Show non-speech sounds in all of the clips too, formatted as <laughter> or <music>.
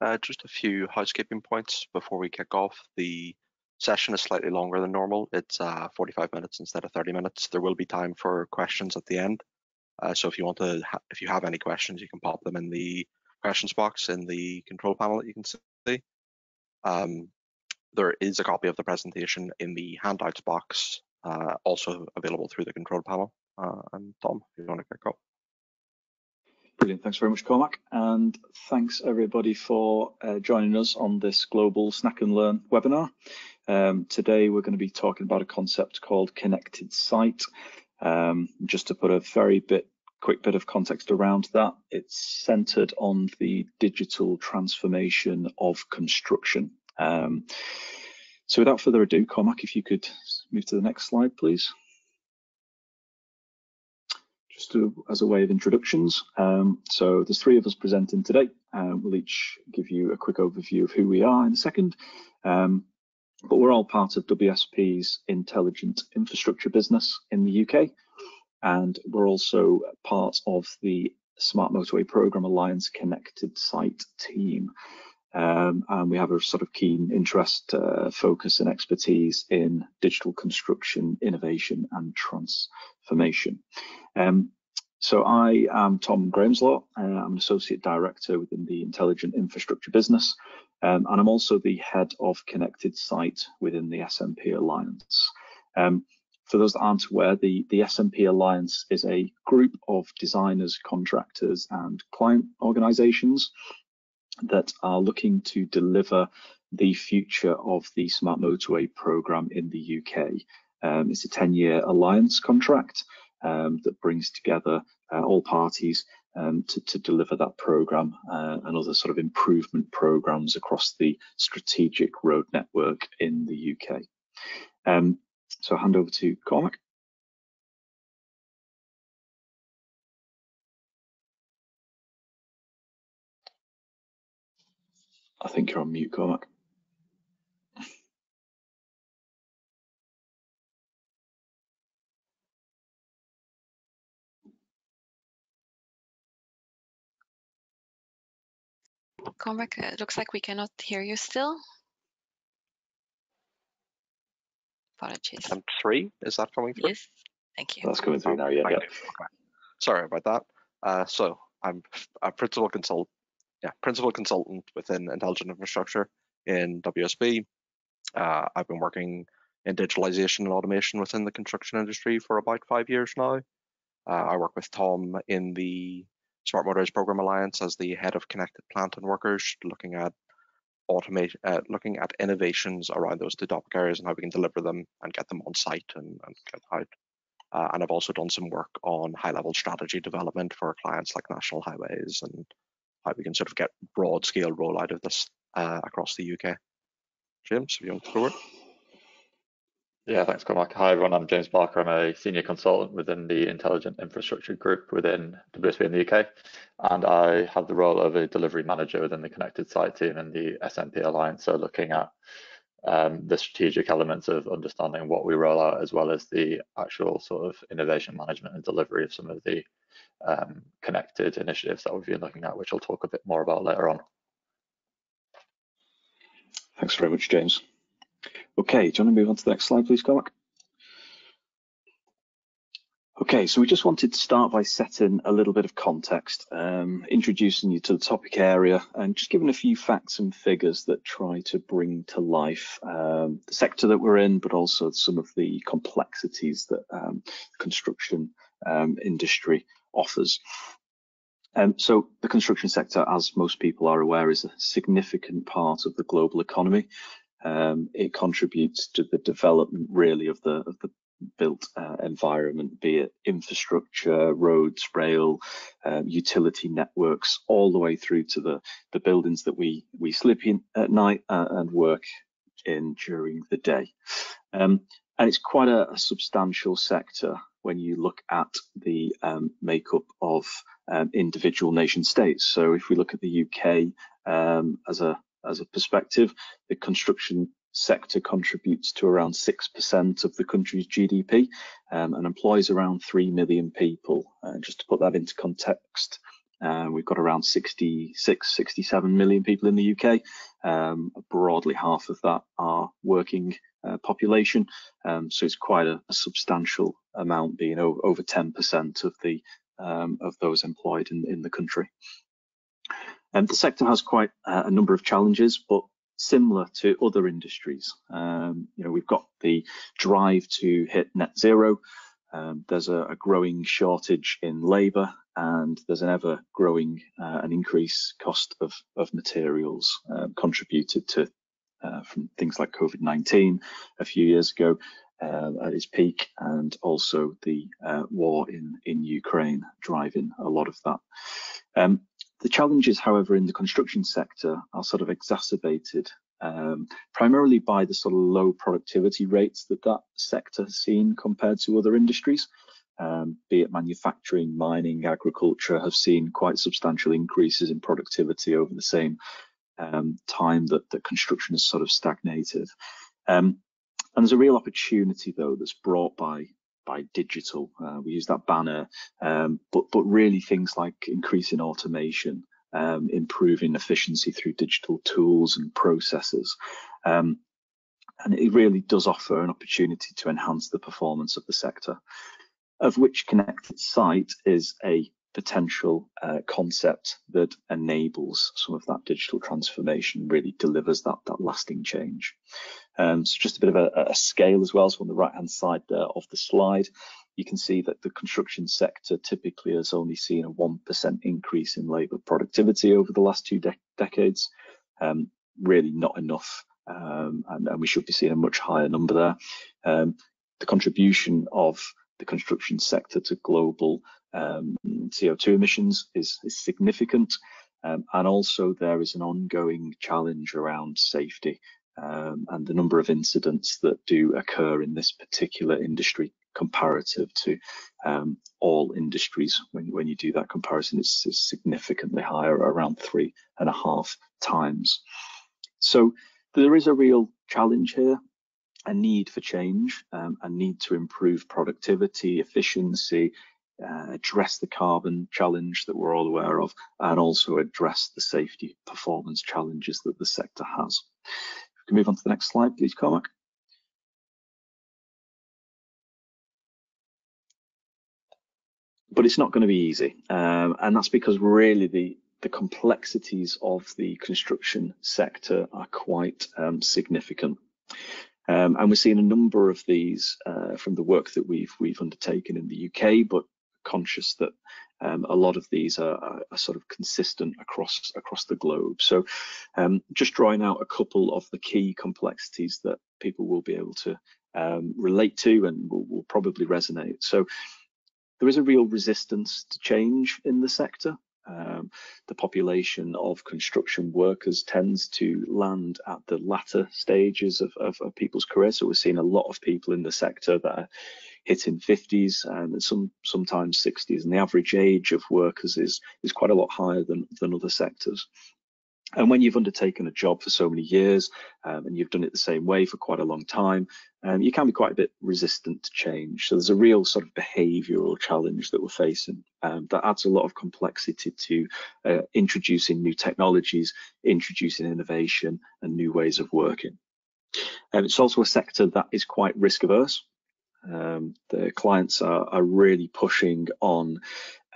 Uh, just a few housekeeping points before we kick off. The session is slightly longer than normal. It's uh, 45 minutes instead of 30 minutes. There will be time for questions at the end. Uh, so if you want to, if you have any questions, you can pop them in the questions box in the control panel that you can see. Um, there is a copy of the presentation in the handouts box, uh, also available through the control panel. Uh, and Tom, if you want to kick off. Brilliant. Thanks very much, Cormac. And thanks everybody for uh, joining us on this global Snack and Learn webinar. Um, today we're going to be talking about a concept called connected site. Um, just to put a very bit quick bit of context around that, it's centered on the digital transformation of construction. Um, so without further ado, Cormac, if you could move to the next slide, please just to, as a way of introductions. Um, so there's three of us presenting today. Uh, we'll each give you a quick overview of who we are in a second. Um, but we're all part of WSP's intelligent infrastructure business in the UK. And we're also part of the Smart Motorway Programme Alliance Connected Site team. Um, and we have a sort of keen interest, uh, focus and expertise in digital construction, innovation and transformation. Um, so I am Tom Grahamslaw. Uh, I'm an associate director within the intelligent infrastructure business. Um, and I'm also the head of connected site within the SMP Alliance. Um, for those that aren't aware, the, the SMP Alliance is a group of designers, contractors, and client organizations that are looking to deliver the future of the Smart Motorway programme in the UK. Um, it's a 10-year alliance contract um, that brings together uh, all parties um, to, to, deliver that programme uh, and other sort of improvement programmes across the strategic road network in the UK. Um, so I'll hand over to Cormac. I think you're on mute, Cormac. Cormac, it looks like we cannot hear you still. Apologies. And three, is that coming through? Yes, thank you. That's coming through now, yeah. yeah. Sorry about that. Uh, so I'm a principal consult yeah, principal consultant within intelligent infrastructure in WSP. Uh, I've been working in digitalization and automation within the construction industry for about five years now. Uh, I work with Tom in the Smart Motorways Program Alliance as the head of connected plant and workers, looking at automate, uh, looking at innovations around those two topic areas and how we can deliver them and get them on site and, and get out. Uh, and I've also done some work on high level strategy development for clients like National Highways and we can sort of get broad scale rollout of this uh, across the UK. James, if you want to forward. Yeah, thanks, Cormac. Hi, everyone. I'm James Barker. I'm a senior consultant within the Intelligent Infrastructure Group within WSP in the UK, and I have the role of a delivery manager within the Connected Site team in the SMP Alliance. So, looking at um, the strategic elements of understanding what we roll out, as well as the actual sort of innovation management and delivery of some of the um, connected initiatives that we've been looking at, which I'll talk a bit more about later on. Thanks very much, James. Okay, do you want to move on to the next slide, please, Cormac? Okay, so we just wanted to start by setting a little bit of context, um, introducing you to the topic area and just giving a few facts and figures that try to bring to life um, the sector that we're in, but also some of the complexities that um, construction um, industry offers. Um, so the construction sector, as most people are aware, is a significant part of the global economy. Um, it contributes to the development really of the, of the built uh, environment, be it infrastructure, roads, rail, uh, utility networks, all the way through to the, the buildings that we, we sleep in at night uh, and work in during the day. Um, and it's quite a, a substantial sector when you look at the um, makeup of um, individual nation states. So if we look at the UK um, as a as a perspective, the construction sector contributes to around 6% of the country's GDP um, and employs around 3 million people. Uh, just to put that into context, Uh, we've got around 66, 67 million people in the UK. Um, broadly, half of that are working uh, population. Um, so it's quite a, a, substantial amount, being over 10% of the um, of those employed in, in the country. And the sector has quite a number of challenges, but similar to other industries. Um, you know, we've got the drive to hit net zero. Um, there's a, a, growing shortage in labour, and there's an ever growing uh, an increased cost of, of materials uh, contributed to uh, from things like COVID-19 a few years ago uh, at its peak, and also the uh, war in in Ukraine driving a lot of that. Um, the challenges, however, in the construction sector are sort of exacerbated um, primarily by the sort of low productivity rates that that sector has seen compared to other industries. Um, be it manufacturing, mining, agriculture, have seen quite substantial increases in productivity over the same um, time that, that construction has sort of stagnated. Um, and there's a real opportunity, though, that's brought by by digital. Uh, we use that banner, um, but but really things like increasing automation, um, improving efficiency through digital tools and processes. Um, and it really does offer an opportunity to enhance the performance of the sector, of which connected site is a potential uh, concept that enables some of that digital transformation, really delivers that, that lasting change. Um, so just a bit of a, a, scale as well. So on the right hand side there of the slide, you can see that the construction sector typically has only seen a 1% increase in labour productivity over the last two de decades. Um, really not enough, um, and, and, we should be seeing a much higher number there. Um, the contribution of the construction sector to global um, CO2 emissions is, is significant. Um, and also there is an ongoing challenge around safety um, and the number of incidents that do occur in this particular industry comparative to um, all industries. When, when you do that comparison, it's, it's, significantly higher, around three and a half times. So there is a real challenge here, a need for change, um, a need to improve productivity, efficiency, uh, address the carbon challenge that we're all aware of, and also address the safety performance challenges that the sector has. If we can move on to the next slide, please, Cormac. but it's not going to be easy. Um, and that's because really the, the complexities of the construction sector are quite um, significant. Um, and we're seeing a number of these uh, from the work that we've we've undertaken in the UK, but conscious that um, a lot of these are, are, sort of consistent across across the globe. So, um, just drawing out a couple of the key complexities that people will be able to um, relate to and will, will probably resonate. So, there is a real resistance to change in the sector. Um, the population of construction workers tends to land at the latter stages of, of, of, people's careers. So we're seeing a lot of people in the sector that are hitting 50s and some sometimes 60s, and the average age of workers is is quite a lot higher than than other sectors. And when you've undertaken a job for so many years um, and you've done it the same way for quite a long time, um, you can be quite a bit resistant to change. So there's a real sort of behavioural challenge that we're facing um, that adds a lot of complexity to uh, introducing new technologies, introducing innovation and new ways of working. And it's also a sector that is quite risk averse. Um, the clients are, are, really pushing on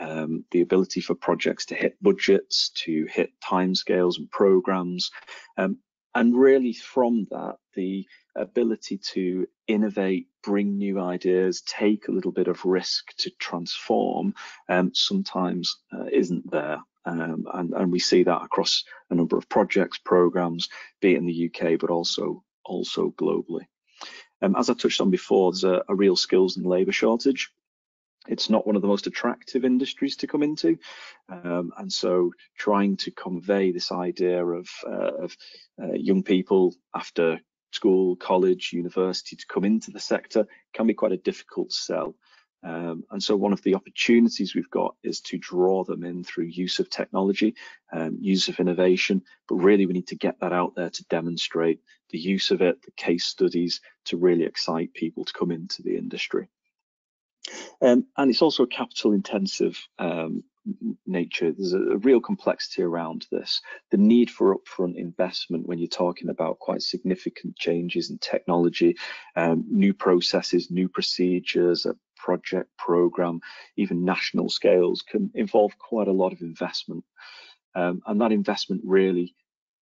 um, the ability for projects to hit budgets, to hit timescales and programs, um, and really from that, the ability to innovate, bring new ideas, take a little bit of risk to transform, um, sometimes uh, isn't there. Um, and, and, we see that across a number of projects, programs, be it in the UK, but also also globally. Um, as I touched on before, there's a, a real skills and labour shortage it's not one of the most attractive industries to come into. Um, and so trying to convey this idea of, uh, of uh, young people after school, college, university to come into the sector can be quite a difficult sell. Um, and so one of the opportunities we've got is to draw them in through use of technology, um, use of innovation, but really we need to get that out there to demonstrate the use of it, the case studies to really excite people to come into the industry. Um, and it's also a capital intensive um, nature. There's a, a, real complexity around this. The need for upfront investment when you're talking about quite significant changes in technology, um, new processes, new procedures, a project program, even national scales can involve quite a lot of investment. Um, and that investment really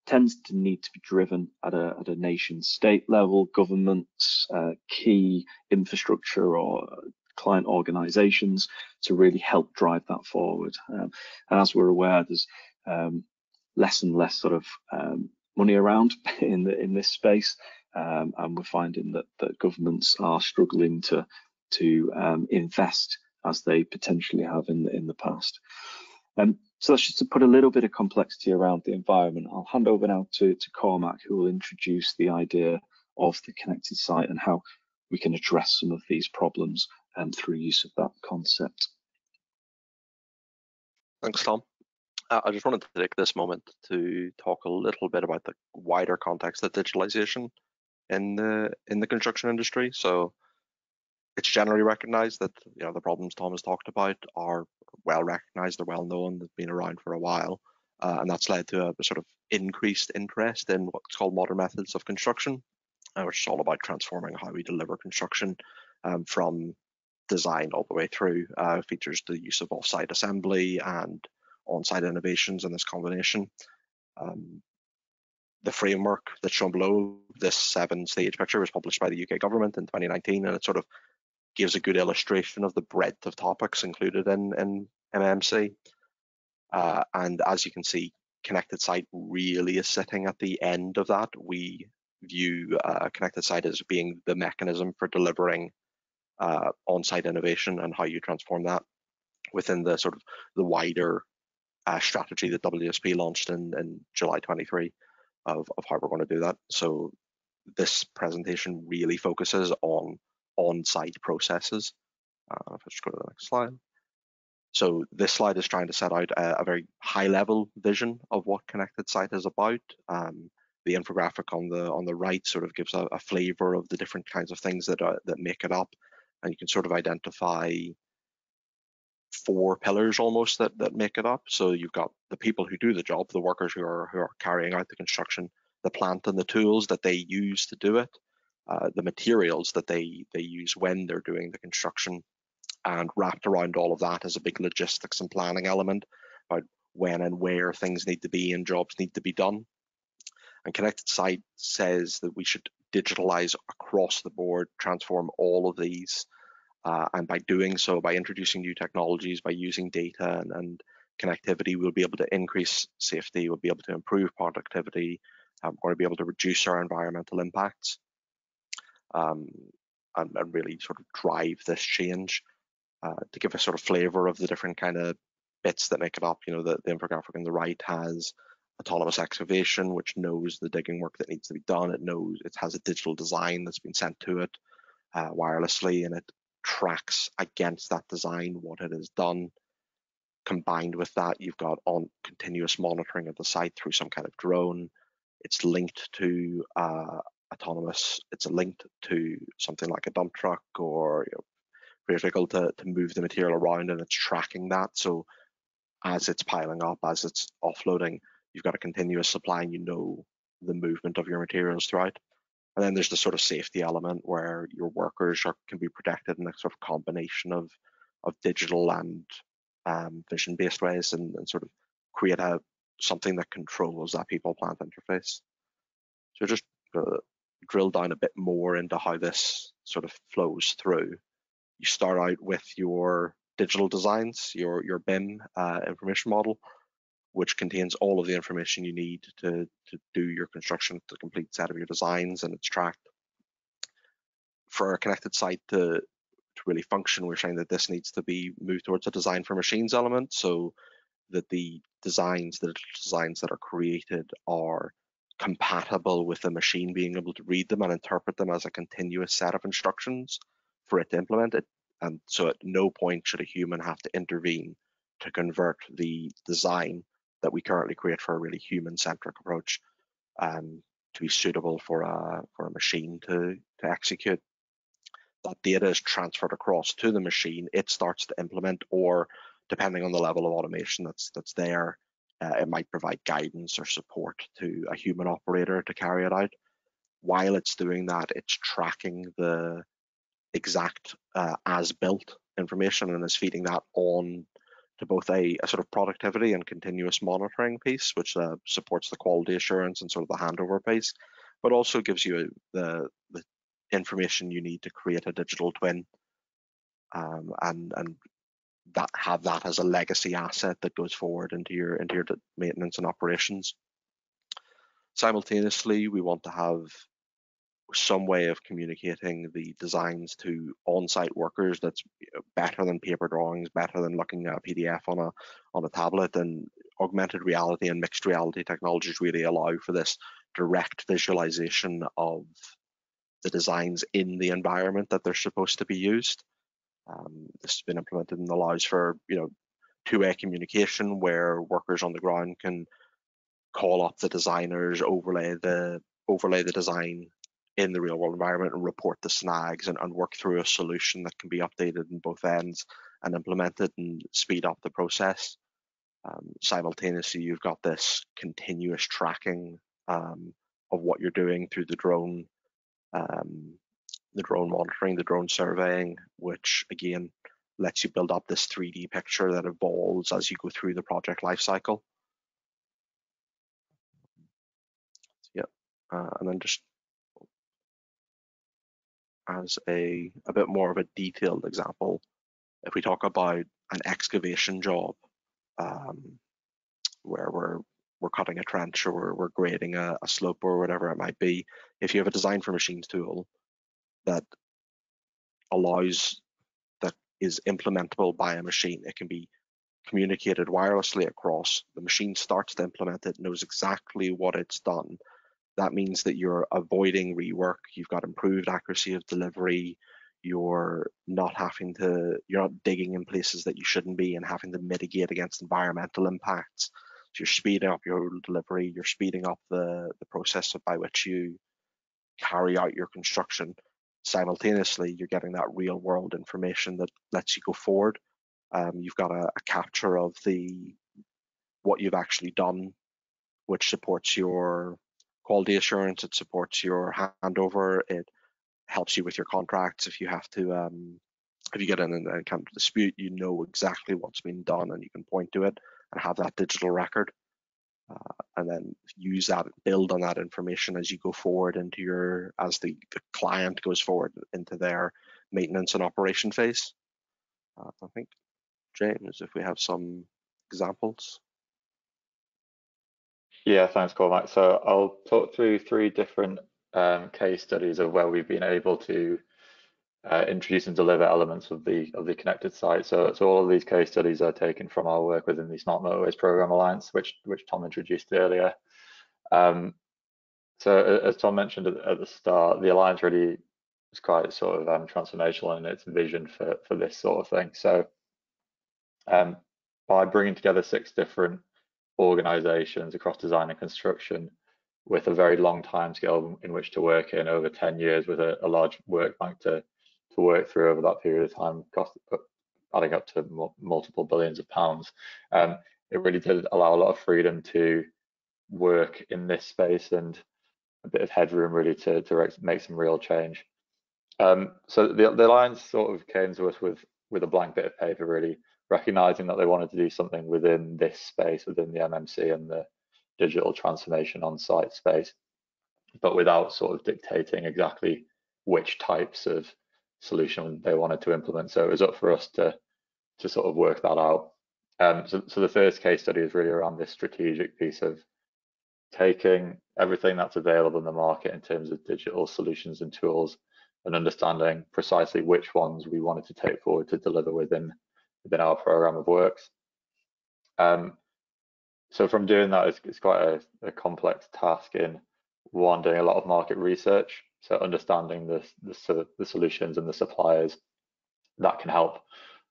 tends to need to be driven at a, at a nation state level, governments, uh, key infrastructure or client organizations to really help drive that forward. Um, and as we're aware, there's um, less and less sort of um, money around <laughs> in the in this space, um, and we're finding that that governments are struggling to to um, invest as they potentially have in the in the past. Um, so that's just to put a little bit of complexity around the environment. I'll hand over now to, to Cormac, who will introduce the idea of the connected site and how we can address some of these problems um, through use of that concept. Thanks, Tom. Uh, I just wanted to take this moment to talk a little bit about the wider context of digitalization in the in the construction industry. So it's generally recognized that you know the problems Tom has talked about are well recognized, they're well known, they've been around for a while, uh, and that's led to a, sort of increased interest in what's called modern methods of construction, uh, which is all about transforming how we deliver construction um, from design all the way through. Uh, features the use of off-site assembly and on-site innovations in this combination. Um, the framework that's shown below this seven stage picture was published by the UK government in 2019 and it sort of gives a good illustration of the breadth of topics included in, in MMC. Uh, and as you can see, Connected Site really is sitting at the end of that. We view uh, Connected Site as being the mechanism for delivering uh, on-site innovation and how you transform that within the sort of the wider uh, strategy that WSP launched in, in July 23 of, of how we're going to do that. So this presentation really focuses on on-site processes. Uh, if I just go to the next slide. So this slide is trying to set out a, a very high-level vision of what Connected Site is about. Um, the infographic on the on the right sort of gives a, a flavor of the different kinds of things that are, that make it up, and you can sort of identify four pillars almost that that make it up. So you've got the people who do the job, the workers who are who are carrying out the construction, the plant and the tools that they use to do it, uh, the materials that they they use when they're doing the construction, and wrapped around all of that is a big logistics and planning element about when and where things need to be and jobs need to be done. And Connected Site says that we should digitalize across the board, transform all of these. Uh, and by doing so, by introducing new technologies, by using data and, and, connectivity, we'll be able to increase safety, we'll be able to improve productivity, um, we're going to be able to reduce our environmental impacts um, and, and, really sort of drive this change uh, to give a sort of flavor of the different kind of bits that make it up. You know, the, the infographic on the right has autonomous excavation, which knows the digging work that needs to be done. It knows it has a digital design that's been sent to it uh, wirelessly, and it tracks against that design what it has done. Combined with that, you've got on continuous monitoring of the site through some kind of drone. It's linked to uh, autonomous. It's linked to something like a dump truck or you know, vehicle to, to move the material around, and it's tracking that. So as it's piling up, as it's offloading, you've got a continuous supply and you know the movement of your materials throughout. And then there's the sort of safety element where your workers are, can be protected in a sort of combination of of digital and um, vision-based ways, and, and, sort of create a something that controls that people-plant interface. So just uh, drill down a bit more into how this sort of flows through. You start out with your digital designs, your your BIM uh, information model, which contains all of the information you need to, to do your construction, the complete set of your designs, and it's tracked. For a connected site to, to really function, we're saying that this needs to be moved towards a design for machines element so that the designs, the designs that are created are compatible with the machine being able to read them and interpret them as a continuous set of instructions for it to implement it. And so at no point should a human have to intervene to convert the design that we currently create for a really human-centric approach um, to be suitable for a for a machine to to execute. That data is transferred across to the machine. It starts to implement, or depending on the level of automation that's that's there, uh, it might provide guidance or support to a human operator to carry it out. While it's doing that, it's tracking the exact uh, as built information and is feeding that on to both a, a, sort of productivity and continuous monitoring piece, which uh, supports the quality assurance and sort of the handover piece, but also gives you the, the information you need to create a digital twin um, and and that have that as a legacy asset that goes forward into your into your maintenance and operations. Simultaneously, we want to have some way of communicating the designs to on-site workers that's better than paper drawings, better than looking at a PDF on a on a tablet, and augmented reality and mixed reality technologies really allow for this direct visualization of the designs in the environment that they're supposed to be used. Um, this has been implemented and allows for you know two-way communication where workers on the ground can call up the designers, overlay the overlay the design in the real world environment and report the snags and, and work through a solution that can be updated in both ends and implemented and speed up the process. Um, simultaneously, you've got this continuous tracking um, of what you're doing through the drone, um, the drone monitoring, the drone surveying, which again lets you build up this 3D picture that evolves as you go through the project lifecycle. Yeah, uh, and then just as a, a bit more of a detailed example, if we talk about an excavation job um, where we're we're cutting a trench or we're, we're grading a, a, slope or whatever it might be, if you have a design for machines tool that allows that is implementable by a machine, it can be communicated wirelessly across. The machine starts to implement it, knows exactly what it's done, that means that you're avoiding rework, you've got improved accuracy of delivery, you're not having to, you're not digging in places that you shouldn't be and having to mitigate against environmental impacts. So you're speeding up your delivery, you're speeding up the, the process by which you carry out your construction. Simultaneously, you're getting that real world information that lets you go forward. Um, you've got a, a capture of the what you've actually done, which supports your quality assurance. It supports your handover. It helps you with your contracts if you have to. Um, if you get in an encounter dispute, you know exactly what's been done and you can point to it and have that digital record. Uh, and then use that, build on that information as you go forward into your, as the, the client goes forward into their maintenance and operation phase. Uh, I think, James, if we have some examples. Yeah, thanks, Cormac. So I'll talk through three different um, case studies of where we've been able to uh, introduce and deliver elements of the of the connected site. So, so all of these case studies are taken from our work within the Smart Motorways Program Alliance, which which Tom introduced earlier. Um, so as Tom mentioned at, at, the start, the Alliance really is quite sort of um, transformational in its vision for for this sort of thing. So um, by bringing together six different organizations across design and construction with a very long time scale in which to work in over 10 years with a, a large work bank to, to work through over that period of time, cost, adding up to multiple billions of pounds. Um, it really did allow a lot of freedom to work in this space and a bit of headroom really to, to make some real change. Um, so the, the Alliance sort of came to us with with a blank bit of paper really recognizing that they wanted to do something within this space, within the MMC and the digital transformation on site space, but without sort of dictating exactly which types of solution they wanted to implement. So it was up for us to to sort of work that out. Um, so, so the first case study is really around this strategic piece of taking everything that's available in the market in terms of digital solutions and tools and understanding precisely which ones we wanted to take forward to deliver within within our program of works. Um, so from doing that, it's, it's quite a, a, complex task in one, doing a lot of market research, so understanding the, the, the solutions and the suppliers that can help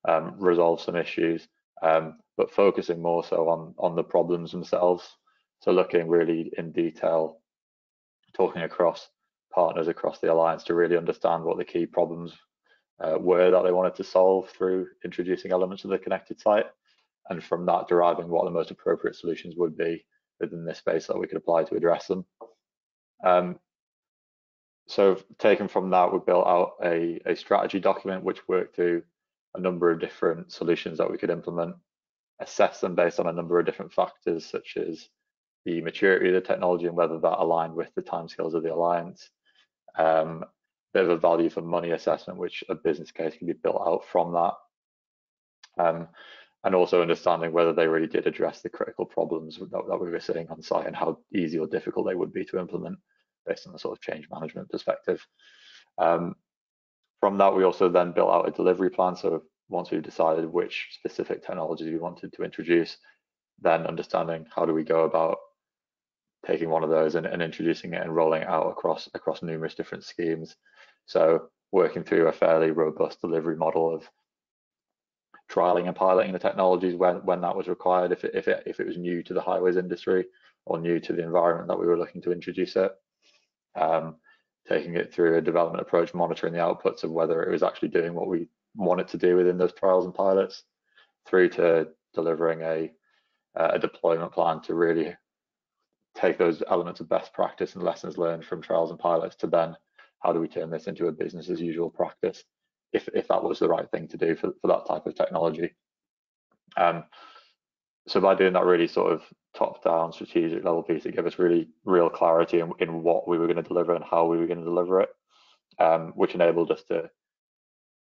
um, resolve some issues, um, but focusing more so on, on the problems themselves. So looking really in detail, talking across partners across the alliance to really understand what the key problems uh, were that they wanted to solve through introducing elements of the connected site and from that deriving what the most appropriate solutions would be within this space that we could apply to address them. Um, so taken from that, we built out a, a strategy document which worked through a number of different solutions that we could implement, assess them based on a number of different factors such as the maturity of the technology and whether that aligned with the timescales of the alliance. Um, bit of a value for money assessment, which a business case can be built out from that. Um, and also understanding whether they really did address the critical problems that, that, we were seeing on site and how easy or difficult they would be to implement based on the sort of change management perspective. Um, from that, we also then built out a delivery plan. So once we've decided which specific technologies we wanted to introduce, then understanding how do we go about taking one of those and, and introducing it and rolling it out across across numerous different schemes. So working through a fairly robust delivery model of trialing and piloting the technologies when when that was required, if it if it if it was new to the highways industry or new to the environment that we were looking to introduce it. Um, taking it through a development approach, monitoring the outputs of whether it was actually doing what we want it to do within those trials and pilots, through to delivering a a deployment plan to really take those elements of best practice and lessons learned from trials and pilots to then how do we turn this into a business as usual practice if, if that was the right thing to do for, for that type of technology. Um, so by doing that really sort of top down strategic level piece, it gave us really real clarity in, in what we were going to deliver and how we were going to deliver it, um, which enabled us to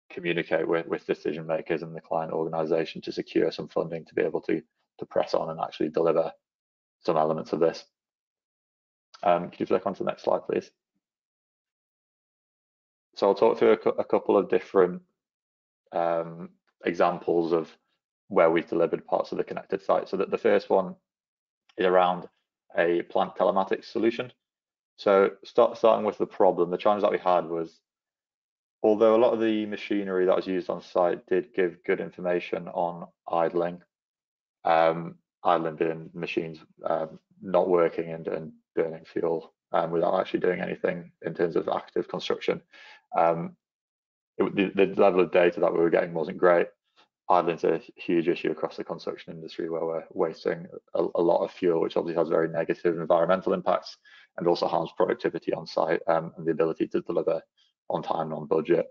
communicate with, with decision makers and the client organization to secure some funding to be able to to press on and actually deliver some elements of this. Um, could you flick on to the next slide, please? So I'll talk through a, a couple of different um, examples of where we've delivered parts of the connected site. So that the first one is around a plant telematics solution. So start, starting with the problem, the challenge that we had was, although a lot of the machinery that was used on site did give good information on idling, um, idling being machines um, not working and, and burning fuel um, without actually doing anything in terms of active construction. Um, it, the, the, level of data that we were getting wasn't great. Idling's a huge issue across the construction industry where we're wasting a, a, lot of fuel, which obviously has very negative environmental impacts and also harms productivity on site um, and the ability to deliver on time and on budget.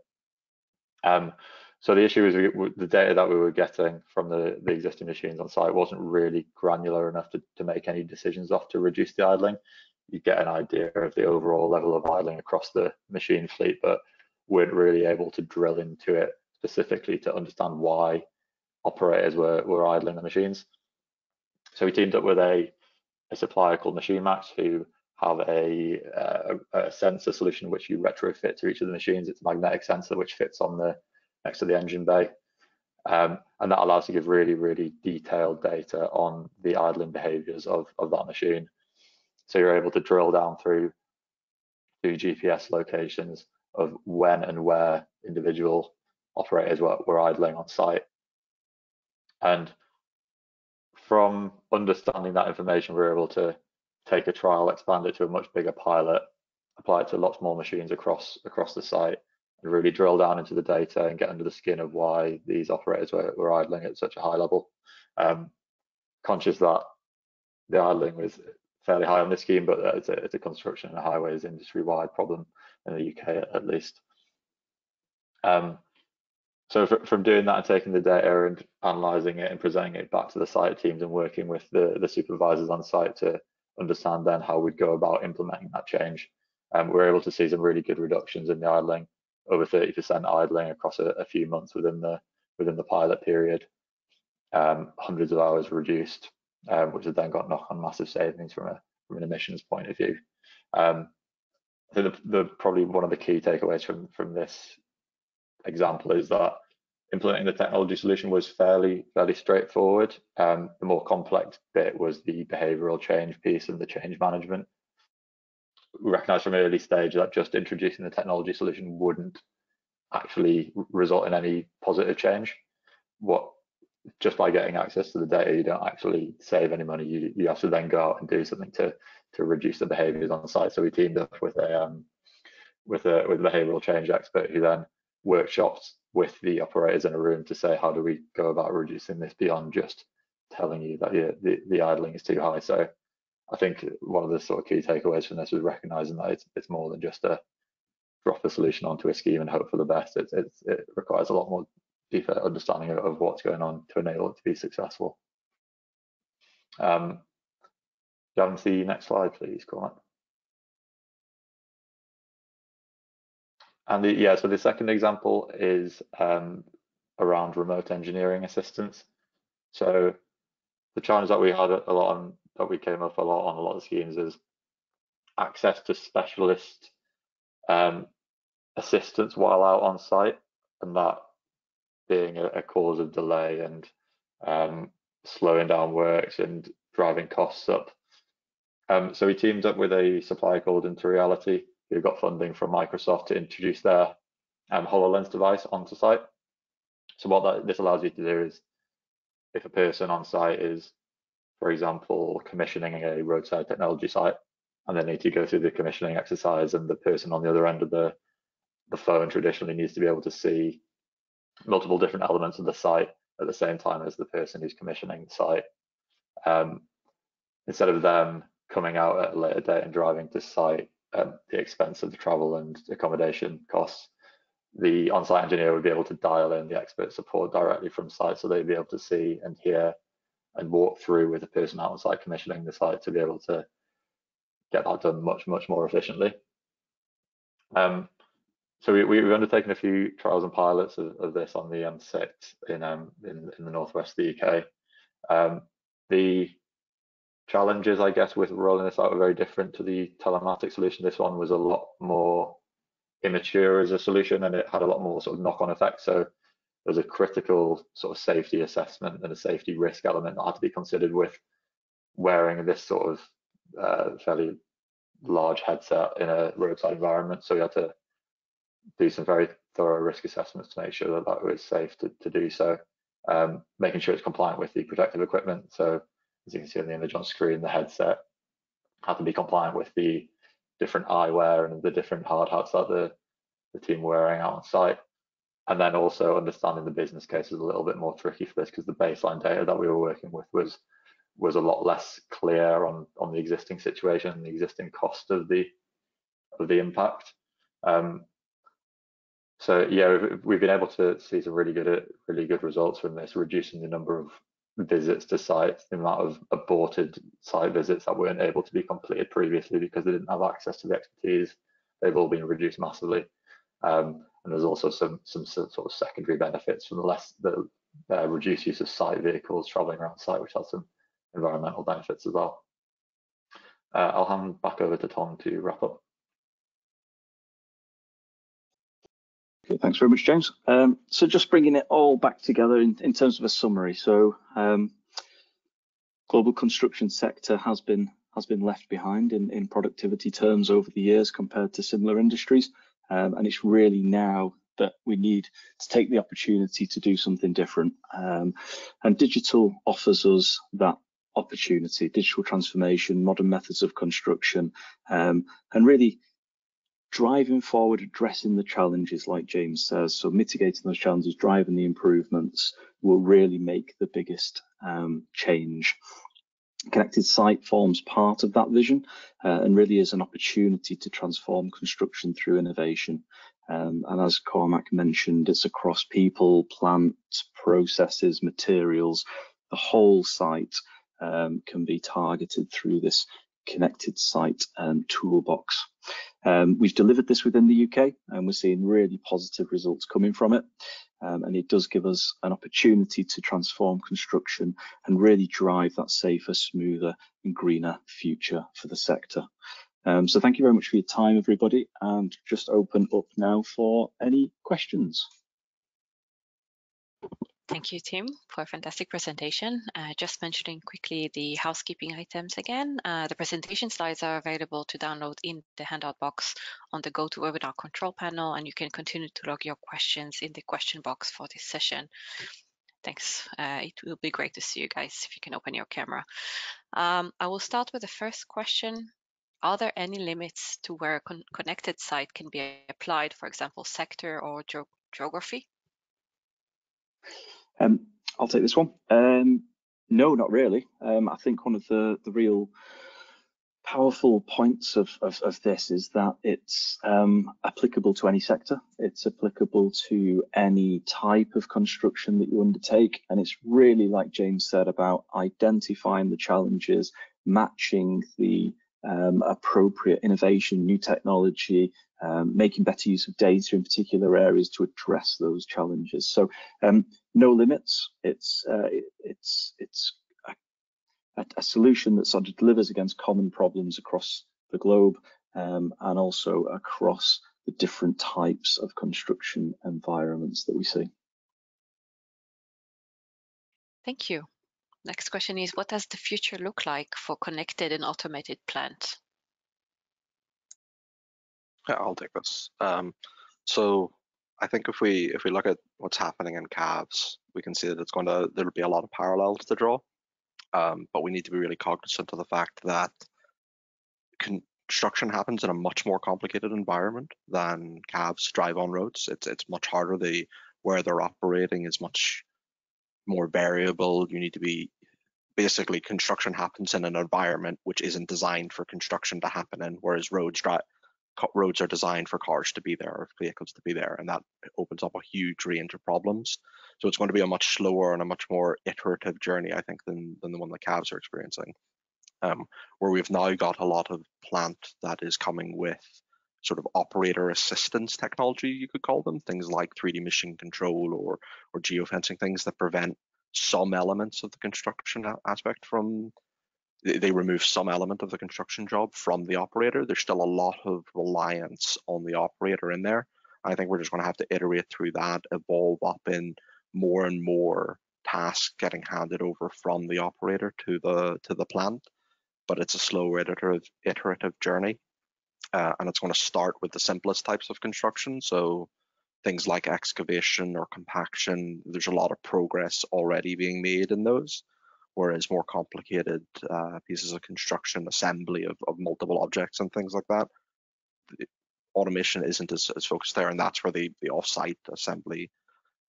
Um, so the issue is we, the data that we were getting from the, the existing machines on site wasn't really granular enough to, to make any decisions off to reduce the idling you get an idea of the overall level of idling across the machine fleet, but weren't really able to drill into it specifically to understand why operators were, were idling the machines. So we teamed up with a, a supplier called MachineMax who have a, a, sensor solution which you retrofit to each of the machines. It's a magnetic sensor which fits on the next to the engine bay. Um, and that allows to give really, really detailed data on the idling behaviors of, of that machine. So you're able to drill down through to GPS locations of when and where individual operators were, were idling on site. And from understanding that information, we are able to take a trial, expand it to a much bigger pilot, apply it to lots more machines across across the site, and really drill down into the data and get under the skin of why these operators were, were idling at such a high level. Um, conscious that the idling was fairly high on this scheme, but it's a, it's a construction and highways industry-wide problem in the UK at least. Um, so from doing that and taking the data and analysing it and presenting it back to the site teams and working with the, the supervisors on site to understand then how we'd go about implementing that change, um, we are able to see some really good reductions in the idling, over 30% idling across a, a, few months within the within the pilot period, um, hundreds of hours reduced, um, which has then got knock-on massive savings from a from an emissions point of view. Um, the, the, probably one of the key takeaways from from this example is that implementing the technology solution was fairly fairly straightforward. Um, the more complex bit was the behavioural change piece and the change management. We recognised from an early stage that just introducing the technology solution wouldn't actually result in any positive change. What just by getting access to the data, you don't actually save any money. You you have to then go out and do something to to reduce the behaviours on the site. So we teamed up with a um, with a with a behavioural change expert who then workshops with the operators in a room to say how do we go about reducing this beyond just telling you that yeah, the, the idling is too high. So I think one of the sort of key takeaways from this was recognizing that it's, it's more than just a drop a solution onto a scheme and hope for the best. It, it, it requires a lot more deeper understanding of, what's going on to enable it to be successful. Um, Jan, the next slide, please, Cormac. And the, yeah, so the second example is um, around remote engineering assistance. So the challenge that we had a lot on, that we came up a lot on a lot of schemes is access to specialist um, assistance while out on site, and that being a, a cause of delay and um, slowing down works and driving costs up. Um, so we teamed up with a supplier called InterReality, who got funding from Microsoft to introduce their um, HoloLens device onto site. So what that, this allows you to do is, if a person on site is, for example, commissioning a roadside technology site, and they need to go through the commissioning exercise, and the person on the other end of the the phone traditionally needs to be able to see multiple different elements of the site at the same time as the person who's commissioning the site. Um, instead of them coming out at a later date and driving to site at the expense of the travel and accommodation costs, the on-site engineer would be able to dial in the expert support directly from site so they'd be able to see and hear and walk through with the person out on site commissioning the site to be able to get that done much, much more efficiently. Um, so we, we, have undertaken a few trials and pilots of, of this on the M6 in, um, in, in the northwest of the UK. Um, the challenges, I guess, with rolling this out are very different to the telematic solution. This one was a lot more immature as a solution, and it had a lot more sort of knock-on effects. So there was a critical sort of safety assessment and a safety risk element that had to be considered with wearing this sort of uh, fairly large headset in a roadside environment. So we had to do some very thorough risk assessments to make sure that that was safe to, to do so, um, making sure it's compliant with the protective equipment. So as you can see in the image on screen, the headset had to be compliant with the different eyewear and the different hard hats that the, the team were wearing out on site. And then also understanding the business case is a little bit more tricky for this because the baseline data that we were working with was was a lot less clear on on the existing situation and the existing cost of the of the impact. Um, so yeah, we've, been able to see some really good, really good results from this, reducing the number of visits to sites, the amount of aborted site visits that weren't able to be completed previously because they didn't have access to the expertise. They've all been reduced massively. Um, and there's also some, some sort of secondary benefits from the less the uh, reduced use of site vehicles traveling around site, which has some environmental benefits as well. Uh, I'll hand back over to Tom to wrap up. Okay, thanks very much, James. Um, so just bringing it all back together in, in terms of a summary. So um, global construction sector has been has been left behind in, in productivity terms over the years compared to similar industries. Um, and it's really now that we need to take the opportunity to do something different. Um, and digital offers us that opportunity, digital transformation, modern methods of construction, um, and really driving forward, addressing the challenges, like James says. So mitigating those challenges, driving the improvements will really make the biggest um, change. Connected Site forms part of that vision uh, and really is an opportunity to transform construction through innovation. Um, and as Cormac mentioned, it's across people, plant, processes, materials. The whole site um, can be targeted through this connected site um, toolbox. Um, we've delivered this within the UK and we're seeing really positive results coming from it. Um, and it does give us an opportunity to transform construction and really drive that safer, smoother and greener future for the sector. Um, so thank you very much for your time, everybody, and just open up now for any questions. Thank you, Tim, for a fantastic presentation. Uh, just mentioning quickly the housekeeping items again. Uh, the presentation slides are available to download in the handout box on the GoToWebinar control panel, and you can continue to log your questions in the question box for this session. Thanks. Uh, it will be great to see you guys if you can open your camera. Um, I will start with the first question. Are there any limits to where a con connected site can be applied, for example, sector or ge geography? Um, I'll take this one. Um, no, not really. Um, I think one of the the real powerful points of, of, of this is that it's um, applicable to any sector. It's applicable to any type of construction that you undertake. And it's really, like James said, about identifying the challenges, matching the um, appropriate innovation, new technology, um, making better use of data in particular areas to address those challenges. So um, no limits. It's uh, it, it's it's a, a, solution that sort of delivers against common problems across the globe um, and also across the different types of construction environments that we see. Thank you. Next question is, what does the future look like for connected and automated plants? Yeah, I'll take this. Um, so I think if we if we look at what's happening in CAVs, we can see that it's going to there'll be a lot of parallels to draw. Um, but we need to be really cognizant of the fact that construction happens in a much more complicated environment than CAVs drive on roads. It's it's much harder. The where they're operating is much more variable. You need to be basically construction happens in an environment which isn't designed for construction to happen in, whereas roads roads are designed for cars to be there or vehicles to be there and that opens up a huge range of problems. So it's going to be a much slower and a much more iterative journey i think than, than the one the CAVs are experiencing. Um, where we've now got a lot of plant that is coming with sort of operator assistance technology you could call them things like 3d machine control or or geofencing things that prevent some elements of the construction aspect from they remove some element of the construction job from the operator. There's still a lot of reliance on the operator in there. I think we're just going to have to iterate through that, evolve up in more and more tasks getting handed over from the operator to the to the plant. But it's a slow iterative iterative journey, uh, and it's going to start with the simplest types of construction. So things like excavation or compaction. There's a lot of progress already being made in those whereas more complicated uh, pieces of construction, assembly of, of multiple objects and things like that, automation isn't as, as focused there, and that's where the, the off-site assembly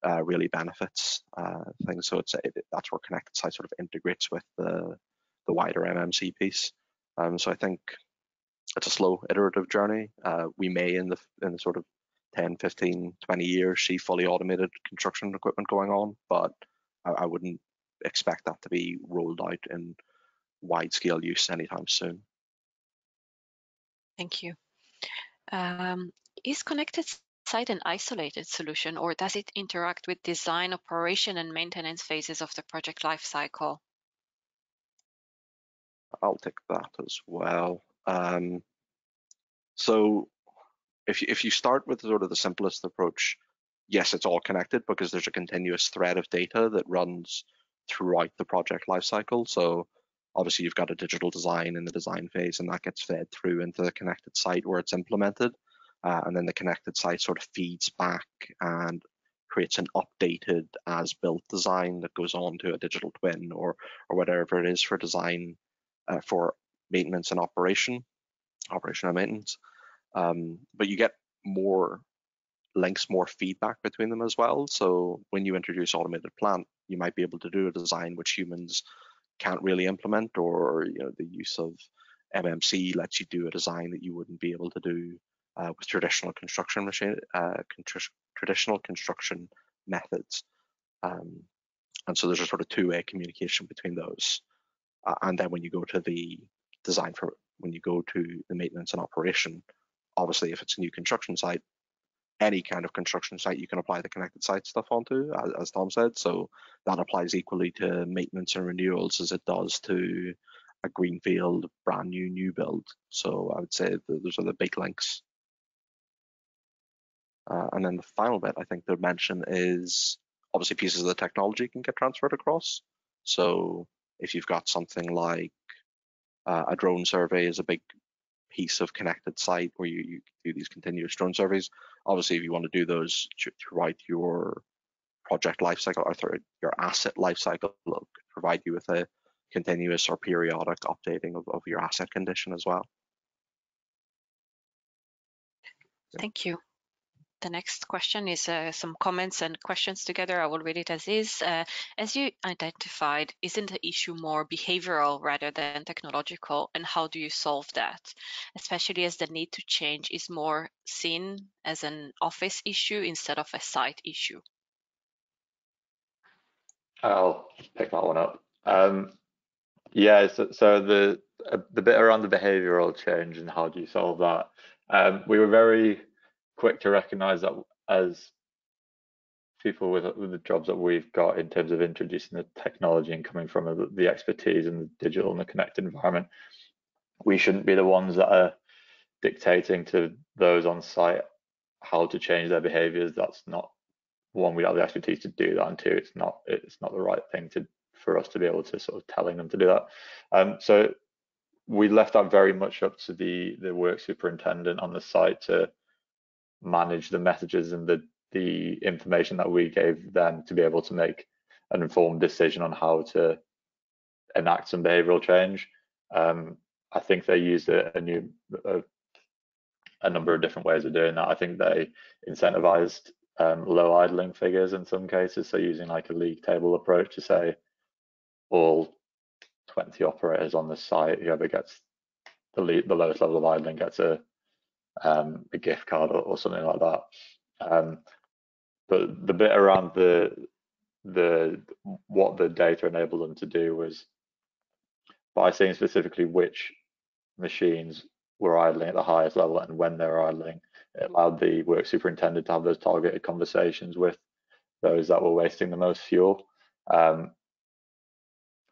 uh, really benefits uh, things. So it's it, that's where connected site sort of integrates with the the wider MMC piece. Um, so I think it's a slow iterative journey. Uh, we may in the in the sort of 10, 15, 20 years see fully automated construction equipment going on, but I, I wouldn't expect that to be rolled out in wide scale use anytime soon. Thank you. Um, is connected site an isolated solution or does it interact with design, operation and maintenance phases of the project lifecycle? I'll take that as well. Um, so if you, if you start with sort of the simplest approach, yes, it's all connected because there's a continuous thread of data that runs throughout the project lifecycle. So obviously you've got a digital design in the design phase and that gets fed through into the connected site where it's implemented. Uh, and then the connected site sort of feeds back and creates an updated as built design that goes on to a digital twin or or whatever it is for design uh, for maintenance and operation, operation and maintenance. Um, but you get more links, more feedback between them as well. So when you introduce automated plant, you might be able to do a design which humans can't really implement, or you know the use of MMC lets you do a design that you wouldn't be able to do uh, with traditional construction machine, uh, traditional construction methods. Um, and so there's a sort of two-way communication between those. Uh, and then when you go to the design for when you go to the maintenance and operation, obviously if it's a new construction site, any kind of construction site you can apply the connected site stuff onto, as, as, Tom said. So that applies equally to maintenance and renewals as it does to a greenfield, brand new new build. So I would say those are the big links. Uh, and then the final bit I think to mention is obviously pieces of the technology can get transferred across. So if you've got something like uh, a drone survey is a big piece of connected site where you, you do these continuous drone surveys. Obviously, if you want to do those throughout your project lifecycle or through your asset lifecycle, it'll provide you with a continuous or periodic updating of, of your asset condition as well. Thank you. The next question is uh, some comments and questions together. I will read it as is. Uh, as you identified, isn't the issue more behavioral rather than technological? And how do you solve that? Especially as the need to change is more seen as an office issue instead of a site issue. I'll pick that one up. Um, yeah, so, so the the bit around the behavioural change and how do you solve that? Um, we were very quick to recognise that as people with, with, the jobs that we've got in terms of introducing the technology and coming from the expertise in the digital and the connected environment, we shouldn't be the ones that are dictating to those on site how to change their behaviours. That's not one we have the expertise to do that, and two, it's not it's not the right thing to for us to be able to sort of telling them to do that. Um, so we left that very much up to the the work superintendent on the site to manage the messages and the the information that we gave them to be able to make an informed decision on how to enact some behavioral change. Um, I think they used a, a new a, a, number of different ways of doing that. I think they incentivized um, low idling figures in some cases, so using like a league table approach to say all 20 operators on the site, whoever gets the, lead, the lowest level of idling gets a um, a gift card or, or, something like that. Um, but the bit around the the what the data enabled them to do was by seeing specifically which machines were idling at the highest level and when they were idling, it allowed the work superintendent to have those targeted conversations with those that were wasting the most fuel. Um,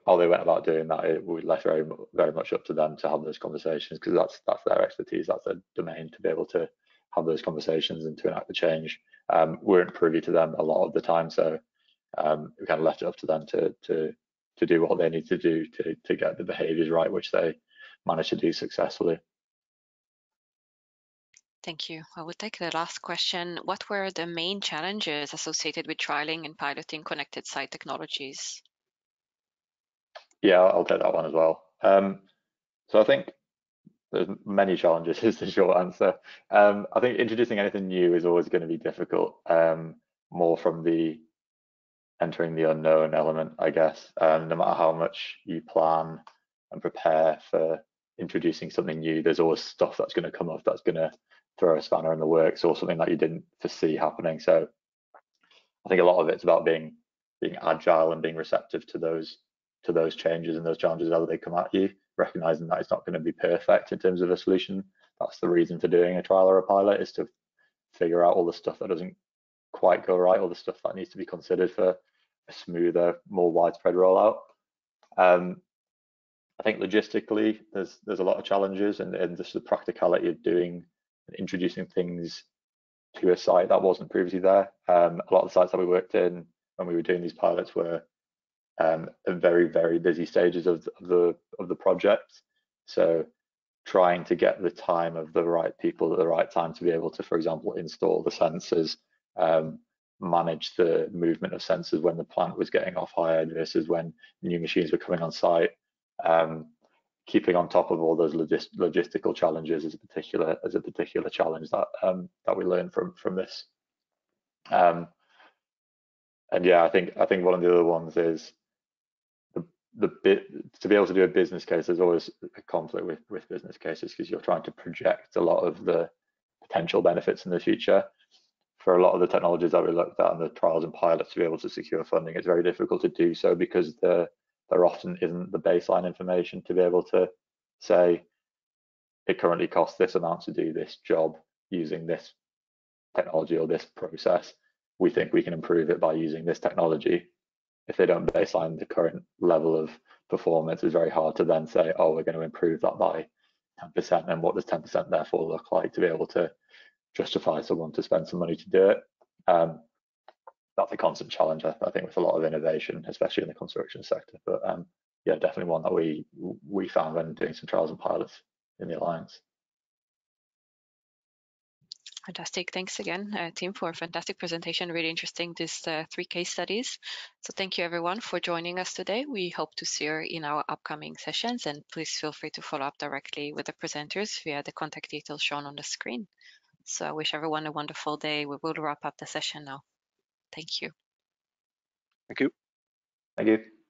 how they went about doing that, it, we left very very much up to them to have those conversations because that's that's their expertise, that's their domain to be able to have those conversations and to enact the change. Um, we weren't privy to them a lot of the time, so um, we kind of left it up to them to to to do what they need to do to to get the behaviours right, which they managed to do successfully. Thank you. I will take the last question. What were the main challenges associated with trialing and piloting connected site technologies? Yeah, I'll take that one as well. Um, so I think there's many challenges <laughs> is the short answer. Um, I think introducing anything new is always going to be difficult, um, more from the entering the unknown element, I guess. Um, no matter how much you plan and prepare for introducing something new, there's always stuff that's going to come up that's going to throw a spanner in the works or something that you didn't foresee happening. So I think a lot of it's about being being agile and being receptive to those to those changes and those challenges as they come at you, recognizing that it's not going to be perfect in terms of a solution. That's the reason for doing a trial or a pilot is to figure out all the stuff that doesn't quite go right, all the stuff that needs to be considered for a smoother, more widespread rollout. Um, I think logistically, there's there's a lot of challenges, and, and just the practicality of doing introducing things to a site that wasn't previously there. Um, a lot of the sites that we worked in when we were doing these pilots were um, very very busy stages of, the of the project. So trying to get the time of the right people at the right time to be able to, for example, install the sensors, um, manage the movement of sensors when the plant was getting off hired versus when new machines were coming on site. Um, keeping on top of all those logis logistical challenges is a particular as a particular challenge that um, that we learned from from this. Um, and yeah, I think I think one of the other ones is the bit to be able to do a business case there's always a conflict with with business cases because you're trying to project a lot of the potential benefits in the future. For a lot of the technologies that we looked at and the trials and pilots to be able to secure funding it's very difficult to do so because the there often isn't the baseline information to be able to say it currently costs this amount to do this job using this technology or this process. We think we can improve it by using this technology if they don't baseline the current level of performance, it's very hard to then say, oh, we're going to improve that by 10%. And what does 10% therefore look like to be able to justify someone to spend some money to do it? Um, that's a constant challenge, I, think, with a lot of innovation, especially in the construction sector. But um, yeah, definitely one that we we found when doing some trials and pilots in the alliance. Fantastic. Thanks again, uh, Tim, for a fantastic presentation. Really interesting, these uh, three case studies. So thank you, everyone, for joining us today. We hope to see you in our upcoming sessions, and please feel free to follow up directly with the presenters via the contact details shown on the screen. So I wish everyone a wonderful day. We will wrap up the session now. Thank you. Thank you. Thank you.